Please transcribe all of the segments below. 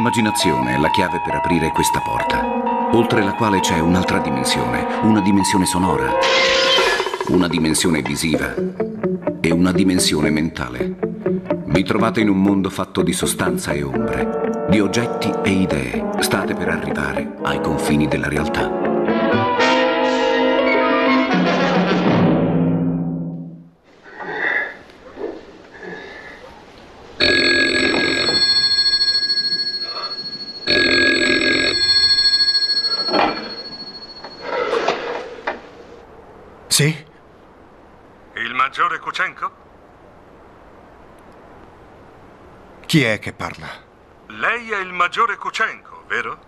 L'immaginazione è la chiave per aprire questa porta, oltre la quale c'è un'altra dimensione, una dimensione sonora, una dimensione visiva e una dimensione mentale. Vi trovate in un mondo fatto di sostanza e ombre, di oggetti e idee. State per arrivare ai confini della realtà. Sì? Il maggiore Kuchenko? Chi è che parla? Lei è il maggiore Kuchenko, vero?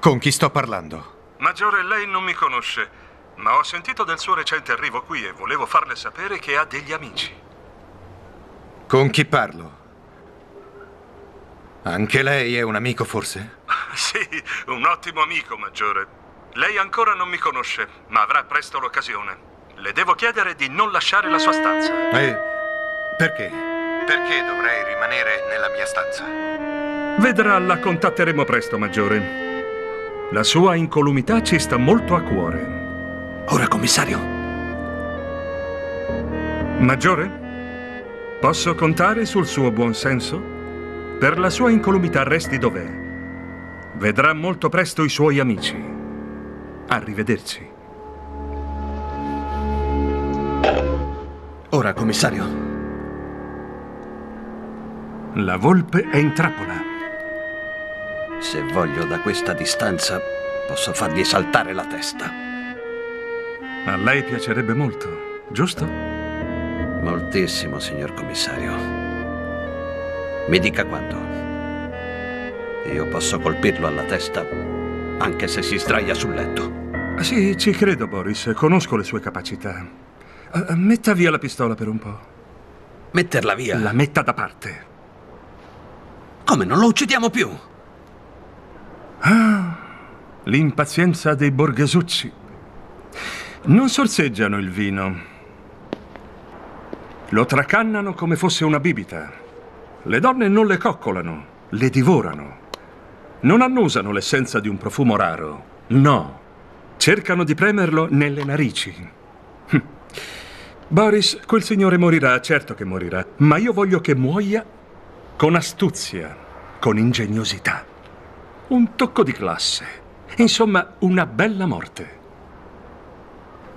Con chi sto parlando? Maggiore, lei non mi conosce, ma ho sentito del suo recente arrivo qui e volevo farle sapere che ha degli amici. Con chi parlo? Anche lei è un amico, forse? Sì, un ottimo amico, Maggiore. Lei ancora non mi conosce, ma avrà presto l'occasione. Le devo chiedere di non lasciare la sua stanza. Eh, perché? Perché dovrei rimanere nella mia stanza? Vedrà, la contatteremo presto, Maggiore. La sua incolumità ci sta molto a cuore. Ora, commissario. Maggiore? Posso contare sul suo buon senso? Per la sua incolumità resti dov'è. Vedrà molto presto i suoi amici. Arrivederci. Ora, commissario. La volpe è in trappola. Se voglio da questa distanza, posso fargli saltare la testa. A lei piacerebbe molto, giusto? Moltissimo, signor commissario. Mi dica quando. Io posso colpirlo alla testa, anche se si sdraia sul letto. Sì, ci credo, Boris. Conosco le sue capacità. Eh, Metta via la pistola per un po'. Metterla via? La metta da parte. Come, non lo uccidiamo più? L'impazienza dei borghesucci. Non sorseggiano il vino. Lo tracannano come fosse una bibita. Le donne non le coccolano, le divorano. Non annusano l'essenza di un profumo raro. No. Cercano di premerlo nelle narici. Hm. Boris, quel signore morirà, certo che morirà, ma io voglio che muoia con astuzia, con ingegnosità. Un tocco di classe. Insomma, una bella morte.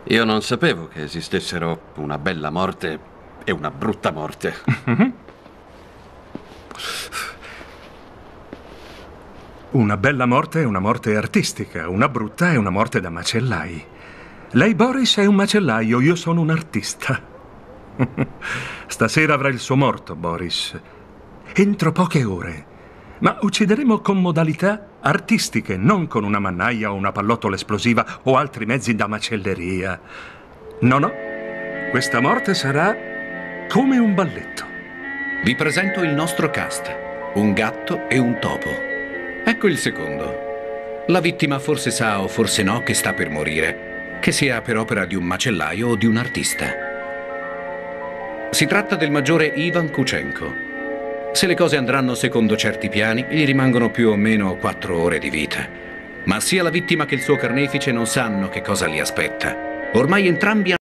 Io non sapevo che esistessero una bella morte e una brutta morte. Una bella morte è una morte artistica, una brutta è una morte da macellai. Lei, Boris, è un macellaio, io sono un artista. Stasera avrà il suo morto, Boris. Entro poche ore. Ma uccideremo con modalità artistiche, non con una mannaia o una pallottola esplosiva o altri mezzi da macelleria. No, no. Questa morte sarà come un balletto. Vi presento il nostro cast, un gatto e un topo. Ecco il secondo. La vittima forse sa o forse no che sta per morire, che sia per opera di un macellaio o di un artista. Si tratta del maggiore Ivan Kuchenko. Se le cose andranno secondo certi piani, gli rimangono più o meno quattro ore di vita. Ma sia la vittima che il suo carnefice non sanno che cosa li aspetta. Ormai entrambi hanno